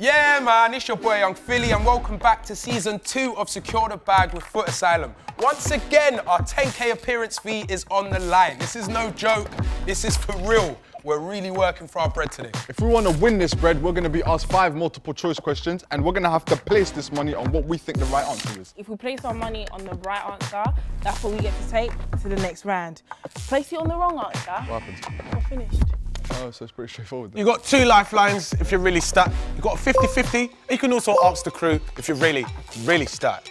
Yeah, man, it's your boy Yung Filly, and welcome back to season two of Secure the Bag with Footasylum. Once again, our 10k appearance fee is on the line. This is no joke, this is for real. We're really working for our bread today. If we want to win this bread, we're going to be asked five multiple choice questions and we're going to have to place this money on what we think the right answer is. If we place our money on the right answer, that's what we get to take to the next round. Place it on the wrong answer. What happens? We're finished. Oh, so it's pretty straightforward. You've got two lifelines if you're really stuck. You've got a 50-50. You can also ask the crew if you're really, really stuck.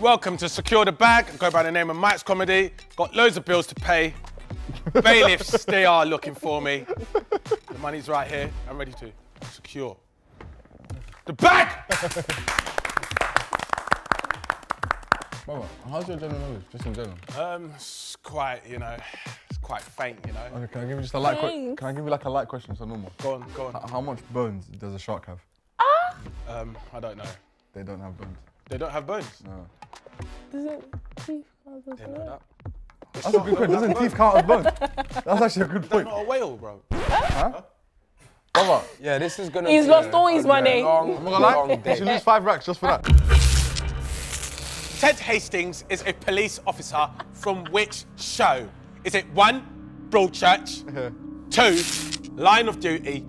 Welcome to Secure the Bag. I go by the name of Mike's Comedy. Got loads of bills to pay. Bailiffs, they are looking for me. The money's right here. I'm ready to secure the bag. Brother, how's your general knowledge, just in general? Um, it's quite, you know, it's quite faint, you know. Okay, can I give you just a light question? Can I give you like a light question, so normal? Go on, go on. H- How much bones does a shark have? Ah! Um, I don't know. They don't have bones. They don't have bones. No. Does it teeth count as Didn't know that. That's a good question. Doesn't teeth count as bones? That's actually a good They're point. not a whale, bro. huh? Brother, Yeah, this is gonna He's be lost a- all his money. Long, I'm not gonna lie, you day. should lose five racks just for that. Ted Hastings is a police officer from which show? Is it one, Broadchurch, two, Line of Duty,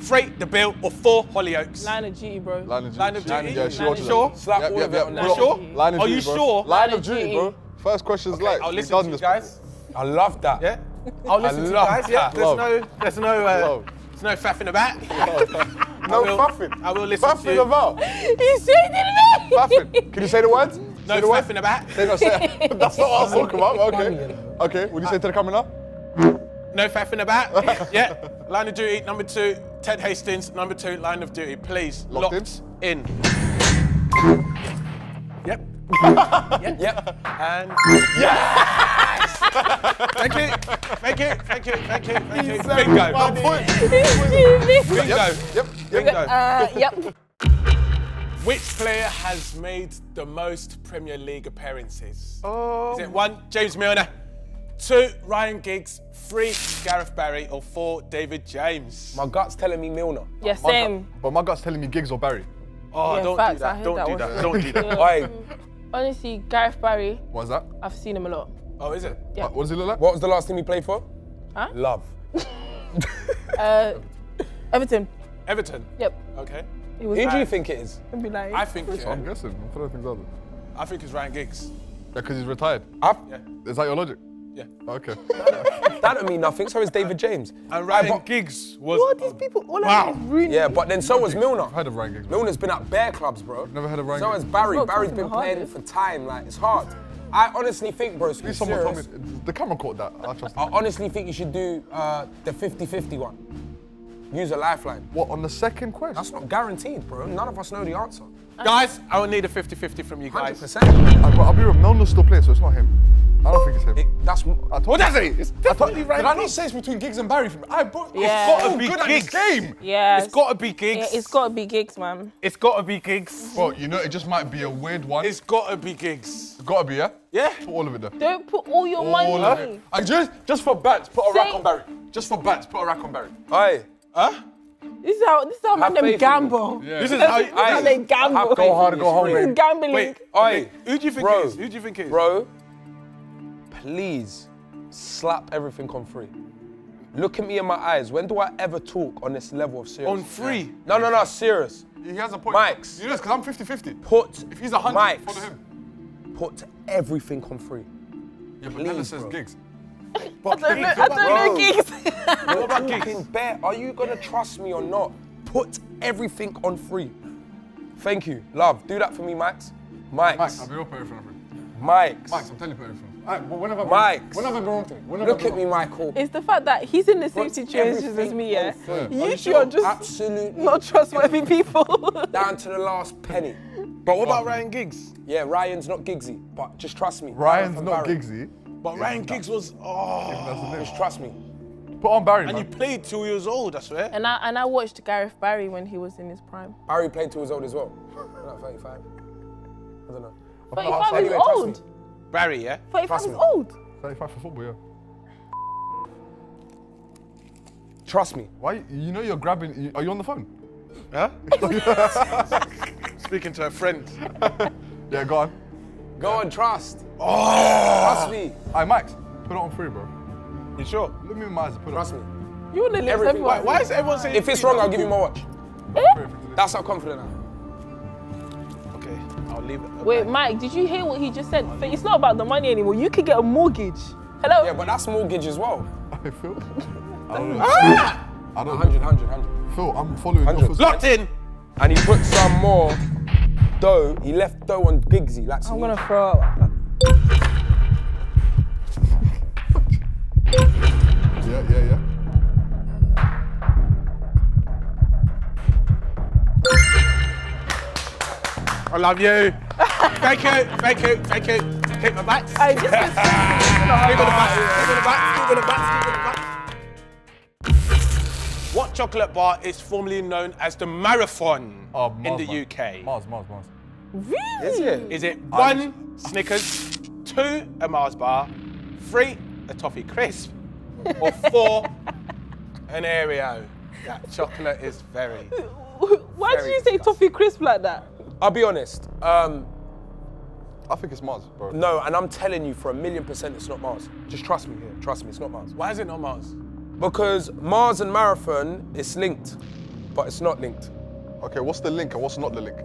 three, The Bill, or four, Hollyoaks? Line of duty, bro. Line of duty. Line of duty? Yeah, she Line watches of. Sure? Slap Yep, all yep, of it yep. on Pull there. Sure? Line of Are you bro. sure? Line Line of of duty, duty. bro. First question's like, I'll we've listen done to you guys. I love that. Yeah? I'll listen to you love guys. Yeah, that. there's no, there's no, uh, there's no faff in the back. No will- faffing. I will listen to Faffing you. about. He's saying it to me. Faffing. Can you say the words? No say the in the back. Say no, say That's not what I was talking about. Okay. Okay. What do you say to the camera? No faff in the back. yeah. Line of duty, number two. Ted Hastings, number two, line of duty. Please, Locked locked, in. Yep. Yep. And yes! thank you, thank you, thank you, thank you, thank you. Bingo. He's stupid. Bingo. Yep. Bingo. Uh, yep. Which player has made the most Premier League appearances? Oh. Is it one, James Milner? Two, Ryan Giggs? Three, Gareth Barry? Or four, David James? My gut's telling me Milner. Yeah, My same. gut- But my gut's telling me Giggs or Barry. Oh, Yeah, don't facts, do that. Don't that do one. that. Don't do that. Oi, Honestly, Gareth Barry, What's that? I've seen him a lot. Oh, is it? Yeah. Uh, What does he look like? what was the last team he played for? Huh? Love. Uh, Everton. Everton. Yep. Okay. He was Who do you think it is? I'd be like, I think I'm guessing. I'm throwing things out there. I think it's Ryan Giggs. Yeah, because he's retired. I, Yeah. Is that your logic? Yeah. Okay. that don't mean nothing. So is David James. And Ryan but- Giggs was. what these people all Wow. wow. really. Yeah, but then so was Milner. I've heard of Ryan Giggs. Milner's been at bare clubs, bro. Never heard of Ryan So Giggs. has Barry. Not Barry's talking been playing it. for time. Like it's hard. I honestly think, bro. Please someone tell me. The camera caught that. I trust I honestly think you should do uh, the 50-50 one. Use a lifeline. What, on the second question? That's not guaranteed, bro. None of us know the answer. Guys, I will need a 50-50 from you guys. 100%. I, but I'll be real, Milner's still playing, so it's not him. I don't think it's him. It, that's. I told does you. it? It's I told- definitely Did Ryan I not say it's between Giggs and Barry? From I, bro, Yeah. It's Gotta be good at Giggs. this game. Yeah. It's got to be Giggs. Yeah, it's got to be Giggs, man. It's got to be Giggs. Bro, you know, it just might be a weird one. It's got to be Giggs. It's gotta be, yeah? Yeah. Put all of it there. Don't put all your All money. of it. And just, just for bets, put a rack on Barry. Just for bets, put a rack on Barry. Aye. Huh? This is how this is how Have man them gamble. Yeah. This is how This you. is how they gamble. Go hard, go home, This is babe. gambling. Wait. Oi, Who do you think Bro. it is? Who do you think it is? bro. Please slap everything on free. Look at me in my eyes. When do I ever talk on this level of serious? On free. No, no, no, serious. He has a point. Mike's. You know, because I'm 50 50. Put If he's a 100, Mike's. follow him. Put everything on free. Yeah, but Nella Please, says bro. Giggs. I don't know. I don't know Bro. Giggs. What about talking bare? Are you gonna trust me or not? Put everything on free. Thank you, love. Do that for me, Max. Mike's. Mike, I'll be real put everything on free. Mike's. Mike, I'm telling you, put everything. Alright, but when have I been Mike's. When have I been wrong today? When have I Look been at me, wrong? Michael. It's the fact that he's in the same situation as me, yeah. on free. Are You you two are just Absolutely. not trustworthy people. Down to the last penny. But what about Ryan Giggs? Yeah, Ryan's not Giggsy, but just trust me. Ryan's not Barry. Giggsy. But Ryan Giggs was. Oh. That's the oh, Just trust me. Put on Barry, And man. you played two years old, I swear. and I and I watched Gareth Barry when he was in his prime. Barry played two years old as well. Like 35. I don't know. 35 is Anyway, old. Barry, yeah? 35 Trust is me. old. 35 for football, yeah. Trust me. Why? You know you're grabbing. You, are you on the phone? Huh? Speaking to a friend. Yeah, go on. Go on, trust. Oh! Trust me. Hey, Max, put it on free, bro. You sure? Look me in my eyes and put it on Trust me. You want to live everyone. Why is everyone saying If it's wrong, I'll give you my watch. free. That's how confident I am. Okay, I'll leave it. Wait, Mike, did you hear what he just said? It's not about the money anymore. You could get a mortgage. Hello? Yeah, but that's mortgage as well. Hey, Phil. I don't know. Ah! I don't know. 100, 100, 100. Phil, I'm following 100. Locked in. And he put some more dough. He left dough on Giggsy. Like I'm gonna throw up. Yeah, yeah, yeah. I love you. thank you, thank you, thank you. Keep my back. I just Keep it back. Keep it back. Keep it back. Keep it back. What chocolate bar is formerly known as the Marathon Oh, in the man. UK? Mars, Mars, Mars. really? Is it? Is it one Snickers, two a Mars bar, three a toffee crisp, or four an Oreo? That chocolate is very. Why did Very you say disgusting. toffee crisp like that? I'll be honest. Um, I think it's Mars, bro. no, and I'm telling you for a million percent it's not Mars. Just trust me here. Trust me, it's not Mars. Why is it not Mars? Because Mars and Marathon is linked, but it's not linked. Okay, what's the link and what's not the link?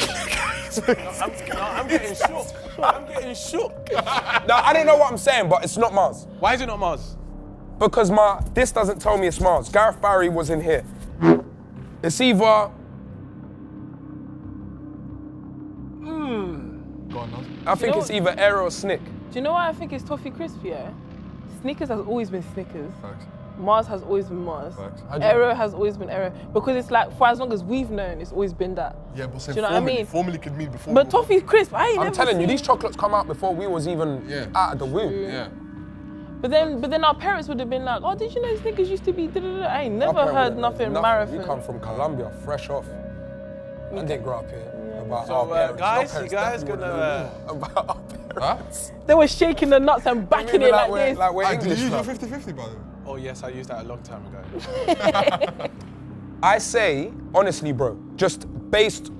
I'm, no, I'm getting shook. I'm getting shook. Now, I don't know what I'm saying, but it's not Mars. Why is it not Mars? Because my this doesn't tell me it's Mars. Gareth Barry was in here. It's either hmm. Go on, Naz. I think know it's either Aero or Snick. Do you know why I think it's toffee crisp? Yeah, Snickers has always been Snickers. Facts. Mars has always been Mars. Facts. Aero has always been Aero because it's like for as long as we've known, it's always been that. Yeah, but Do you know what I mean? formally could mean before. But toffee crisp, I ain't I'm never telling you, these chocolates come out before we was even Yeah. out of the womb. Yeah. But then, but then our parents would have been like, "Oh, did you know Snickers used to be?" Da-da-da. I ain't never heard would've nothing, marathon. We come from Colombia, fresh off. I didn't grow up here. About So, our uh, parents. guys, Your you guys gonna, about our Huh? They were shaking the nuts and backing it like, we're, this. like we're Hey, did you use your 50 50 by the way? Oh yes, I used that a long time ago. I say, honestly, bro, just based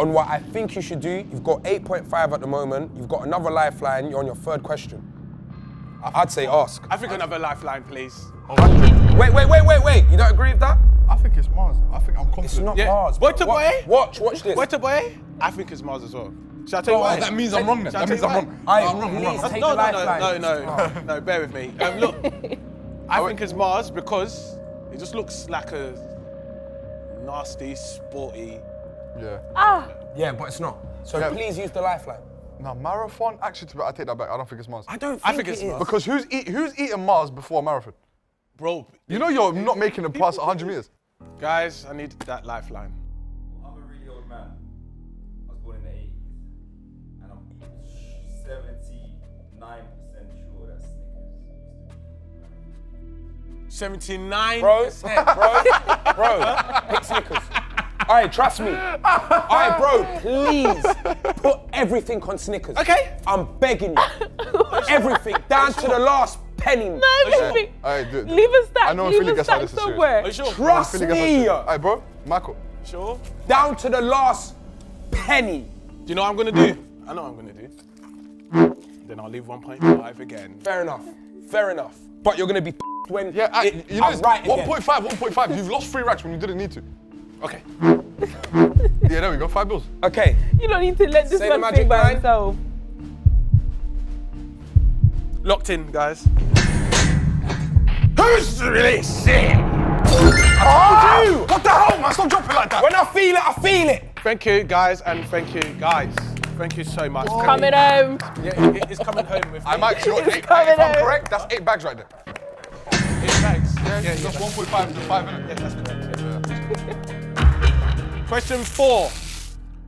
on what I think you should do, you've got 8.5 at the moment. You've got another lifeline. You're on your third question. I- I'd say ask. I think another lifeline, please. Wait, wait, wait, wait, wait. You don't agree with that? I think it's Mars. I think I'm confident. It's not Yeah. Mars. What bro. to boy? Watch, watch this. Wait a boy. I think it's Mars as well. Shall I tell you why? that means I'm wrong then. That means I'm wrong. I'm wrong, I'm wrong. No, no, no, no, no, no. Bear with me. Um, look, I think it's Mars because it just looks like a nasty, sporty. Yeah. ah, Yeah, but it's not. So Yeah. please use the lifeline. Now, marathon, actually, I take that back. I don't think it's Mars. I don't think, I think it it's is. Mars. Because who's, eat, who's eating Mars before a marathon? Bro, You know you're not making it past 100 meters. guys, I need that lifeline. 79. Bro, bro, bro, pick Snickers. All right, trust me. All right, bro, please put everything on Snickers. Okay. I'm begging you. everything, down to the last penny. no, sure? everything. Hey, dude. Leave a stack. I know leave Philly a gets stack this is serious. somewhere. Sure? Trust me. Hey, bro, Michael. Sure. Down to the last penny. Do you know what I'm gonna do? I know what I'm gonna do. Then I'll leave 1.5 again. Fair enough. Fair enough. But you're gonna be when Yeah, I, it, you know, I'm it's right again. 1.5, 1.5. You've lost three racks when you didn't need to. Okay. Yeah, there we go. Five bills. Okay. You don't need to let this Say the magic think by line. himself. Locked in, guys. Who's really sick? Oh, What the hell, man? Stop dropping like that. When I feel it, I feel it. Thank you, guys, and thank you, guys. Thank you so much. Coming home. Yeah, it- it's coming home with me. I might, you know, It's eight, coming if I'm out. correct, that's eight bags right there. Eight bags. Yeah, yeah, yeah, 1.5 to 5 minutes. yeah, that's correct. Question four.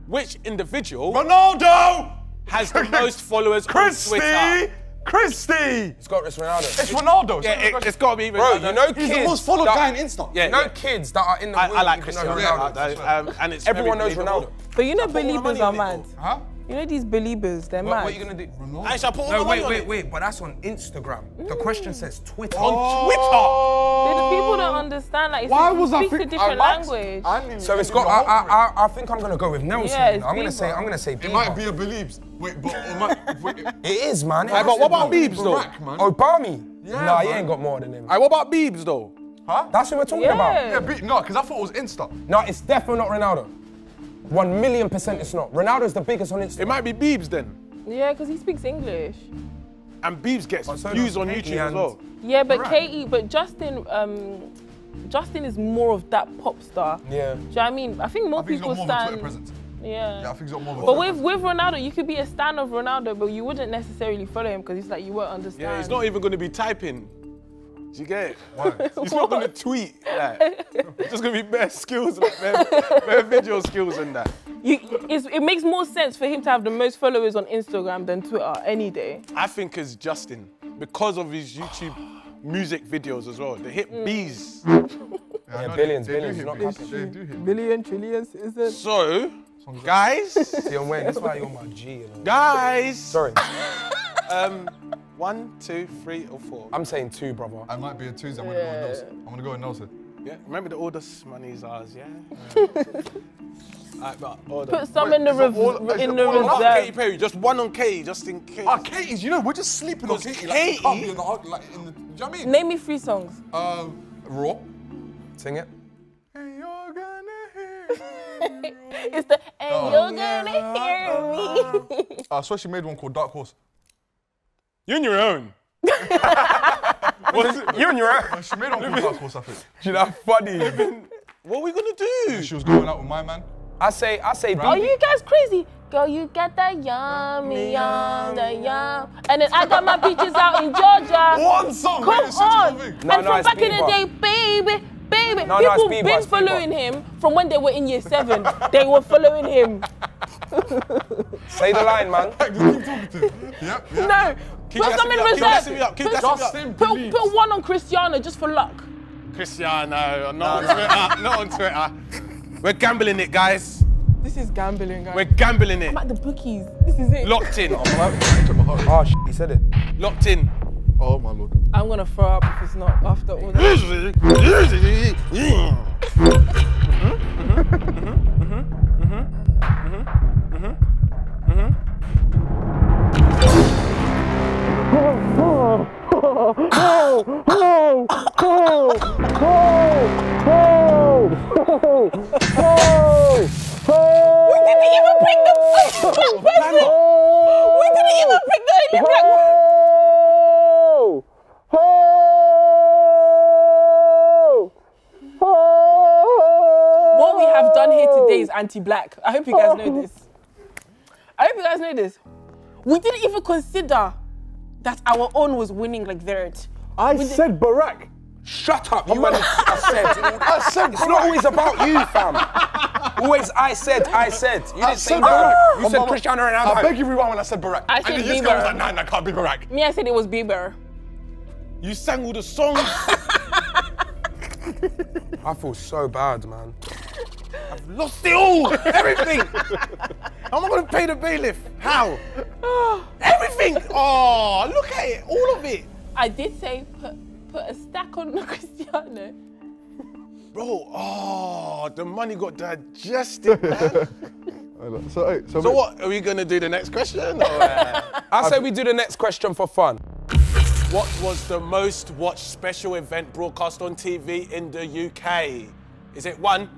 Which individual Ronaldo! has the most followers on Twitter? Christy! Christy! It's got Chris Ronaldo. It's Ronaldo. Yeah, it, has got to be. Bro, you know He's kids. the most followed that- guy on Insta. Yeah, You know yeah. kids that are in the I, womb I like even know Cristiano who Ronaldo, Ronaldo um, and it's Everyone knows. Ronaldo. But you know, put all the believers are mad. Huh? You know these believers, they're What, mad. what are you gonna do? I shall put all No, my money wait, on wait, it. wait. But that's on Instagram. The mm. question says Twitter. On Twitter. The people don't understand. Like, it's Why a, was I speaks a different I- language. I didn't So it's think got. I, I, I, I think I'm gonna go with Nelson. Yeah, it's I'm gonna say. I'm gonna say. It might be a believes. Wait, but it might, wait, It is, man. It Hey, has but what about be. Biebs though? Barack, man. Obama? Yeah, nah, he ain't got more than him. Hey, what about Biebs though? Huh? That's what we're talking Yeah. about. Yeah, be, no, because I thought it was Insta. No, it's definitely not Ronaldo. One million percent it's not. Ronaldo's the biggest on Instagram. It might be Biebs then. Yeah, because he speaks English. And Biebs gets so views on Katie YouTube as well. Yeah, but Right. Katy, but Justin, um, Justin is more of that pop star. Yeah. Do you know what I mean? I think more I think people more stand. Yeah. Yeah, I think he's got more of But with with Ronaldo, you could be a stan of Ronaldo, but you wouldn't necessarily follow him because it's like you won't understand. Yeah, he's not even going to be typing. Do you get it? He's not going to tweet. Like, it's just going to be bare skills, like, bare, bare video skills and that. You, it's, it makes more sense for him to have the most followers on Instagram than Twitter any day. I think it's Justin because of his YouTube music videos as well. They hit Mm. bees. Yeah, I Yeah, know billions, they, they billions, Do not hit beats. capping. They do hit Billion, trillion citizens. So, guys, See, I'm waiting. That's why you're my G. You know? guys. Sorry. Um, one, two, three, or four. I'm saying two, brother. I might be a Tuesday. I'm gonna go with Nelson. I'm gonna go with Nelson. Yeah, remember the order money's ours, yeah? Alright, but order. Put some in the, is it rev- all- in the all Not reserve. Katy Perry, just one on Katy, just in case. Ah, Katy's. You know, we're just sleeping on Because Katy. Like, she can't be in the, like, in the, do you know what I mean? Name me three songs. Um, Raw. Sing it. And you're gonna hear. It's the and Oh. you're gonna hear me. I swear she made one called Dark Horse. You're on your own. You and your She made one called Dark Horse, I think. You know, funny. What are we gonna do? She was going out with my man. I say, I say, Are BB. you guys crazy? Girl, you got that yummy, yum, the yum. And then I got my peaches out in Georgia. One song. Come mate, it's such a on. good thing. No, and no, from it's back in the Bieber. day, baby, baby, No, no, it's people Bieber, been it's Bieber. following him from when they were in year seven. they were following him. Say the line, man. Just keep talking to him. Yep, yep. No, Keep put some in up, keep gassing reserve. up, keep Put, gassing me up. Justin put, believes. put one on Cristiano just for luck. Cristiano, not on Twitter, not on Twitter. We're gambling it, guys. This is gambling, guys. We're gambling it. I'm at the bookies. This is it. Locked in. Oh, oh sh- he said it. Locked in. Oh my lord. I'm gonna throw up if it's not after all that. Mm-hmm. Mm-hmm. Mm-hmm. anti-black. I hope you guys know oh. this. I hope you guys know this. We didn't even consider that our own was winning like that. I said Barack. Shut up, you oh, and I said. I said. It's not always about you, fam. Always I said, I said. You didn't say said Barack. Barack. You said Cristiano Ronaldo. I beg you rewind when I said Barack. I and said then this guy was Bieber. like, nah, nah, can't be Barack. Me, I said it was Bieber. You sang all the songs. I feel so bad, man. I've lost it all. Everything. How am I going to pay the bailiff? How? Everything. Oh, look at it. All of it. I did say put put a stack on Cristiano. Bro, oh, the money got digested, man. So, hey, so, so what, are we going to do the next question? Or, uh, I say we do the next question for fun. what was the most watched special event broadcast on TV in the UK? Is it one,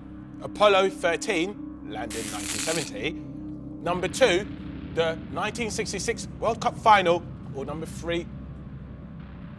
Apollo 13, landed in 1970? Number two, the 1966 World Cup final? Or number three,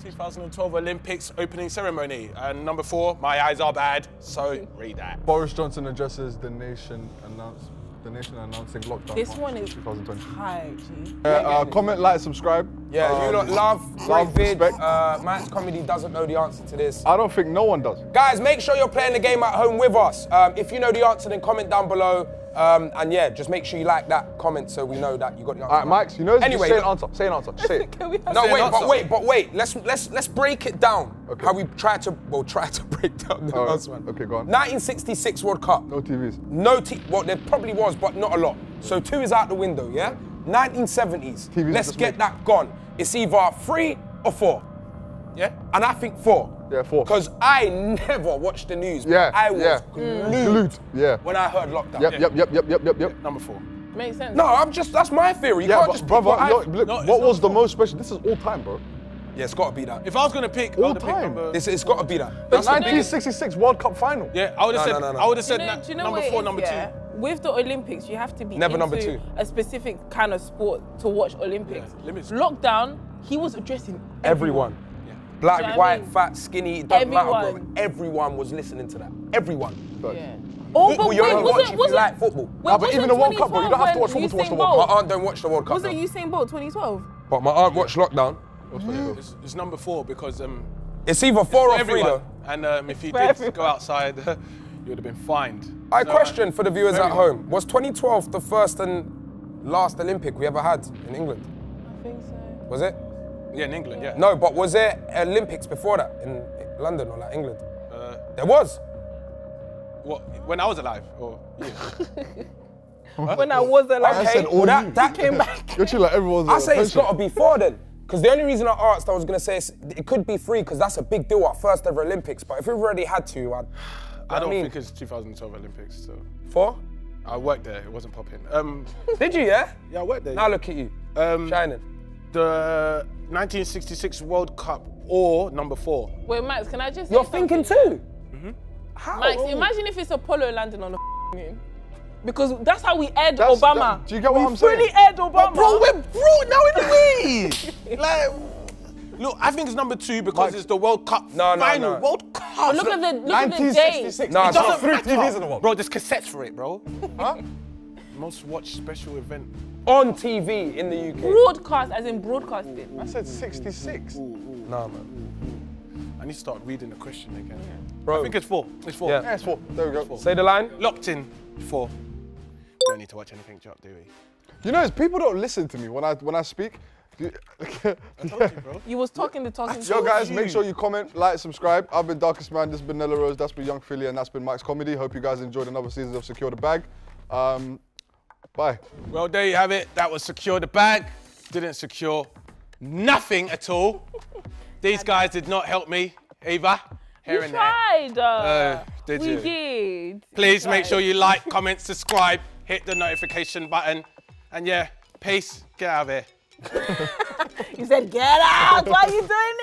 2012 Olympics opening ceremony? And number four, my eyes are bad, so read that. Boris Johnson addresses the nation announce the nation announcing lockdown. This March one is 2020. high, G. Uh, uh, comment, like, subscribe. Yeah, you Um, lot love, love, vid. respect. Uh, Matt's comedy doesn't know the answer to this. I don't think no one does. Guys, make sure you're playing the game at home with us. Um, if you know the answer, then comment down below. Um, and yeah, just make sure you like that comment so we know that you got the answer. All right, Max, you know, Anyway, say an answer. Say an answer. Say it. Can we have No, Say wait, an but wait, but wait. Let's let's let's break it down. Okay. How we try to well try to break down the All right, last one. okay, go on. 1966 World Cup. No TVs. No, t- well there probably was, but not a lot. So two is out the window, yeah? 1970s. TVs Let's get made. that gone. It's either three or four. Yeah? And I think four. Yeah, four. Because I never watched the news. Yeah, I was yeah. glued mm. Glued, yeah. when I heard lockdown. Yep, yep, yep, yep, yep, yep, yep. Number four. Makes sense. No, I'm just, that's my theory. You Yeah, can't but just brother, what I- yo, look, No, what not was the most special? This is all time, bro. Yeah, it's got to be that. If I was gonna pick, All would have picked time. number. It's, it's got to be that. The That's the 1966 World Cup final. Yeah, I would have No, said. no, no, no. I would have Do you said know, na- you know number four, number yeah? two. With the Olympics, you have to be Never into number two. a specific kind of sport to watch Olympics. Yeah, limits. Lockdown, he was addressing Everyone. Black, you know what I white, mean? fat, skinny, it doesn't matter, bro. Everyone. Everyone was listening to that. Everyone. Yeah. Oh, Football, but you wait, only was watch it, if was you it, like football. Wait, Nah, but even the World Cup, bro, you don't have to watch when football to watch the World Cup. Bolt- aunt don't watch the World Cup. Was it. Usain Bolt 2012? But my aunt watched lockdown. It's, it's number four because um, It's either four or three though. And um, if you did everyone. go outside, you would have been fined. I So, question for the viewers very at good. home: Was 2012 the first and last Olympic we ever had in England? I think so. Was it? Yeah, in England, yeah. No, but was there Olympics before that in London or like England? Uh, There was. what, when I was alive, or yeah. When I was alive, Okay, said all that, you. that came back. You're chill like everyone's. I uh, say it's got to be four then. Because the only reason I asked, I was going to say it's, it could be three because that's a big deal at first ever Olympics. But if we've already had two, I'd. I don't mean? think it's 2012 Olympics, so Four? I worked there. It wasn't popping. Um, Did you, yeah? yeah, I worked there. Now look at you. Um, Shining. the 1966 World Cup or number four. Wait, Max, can I just? You're something? thinking two? Mm-hmm. How? Max, imagine if it's Apollo landing on the moon. Because that's how we aired That's- Obama. that- do you get what we I'm saying? We fully aired Obama. Bro, we're bro now in the lead. like, look, I think it's number two because Mike. it's the World Cup No, no, final. no. World Cup. look at the look at the day. 1966. No, It it's not doesn't three matter. TVs in the world. Bro, there's cassettes for it, bro. Huh? Most watched special event. On TV in the UK. Broadcast, as in broadcasting. I said 66. Nah, man. I need to start reading the question again. Bro. I think it's four. It's four. Yeah. Yeah, it's four. There we go. Four. Say the line. Locked in. Four. Don't need to watch anything, Jock, do we? You know, people don't listen to me when I when I speak. You- bro. You was talking the talking. Yo, guys, make sure you comment, like, subscribe. I've been Darkest Man, this has been Nella Rose, that's been Yung Filly, and that's been Mike's Comedy. Hope you guys enjoyed another season of Secure the Bag. Um, bye. Well, there you have it. That was secure the bag. Didn't secure nothing at all. These guys did not help me either. Here We and there. tried. Uh, Uh, did we you? did. Please We make tried. sure you like, comment, subscribe, hit the notification button. And yeah, peace. Get out of here. You said get out. Why are you doing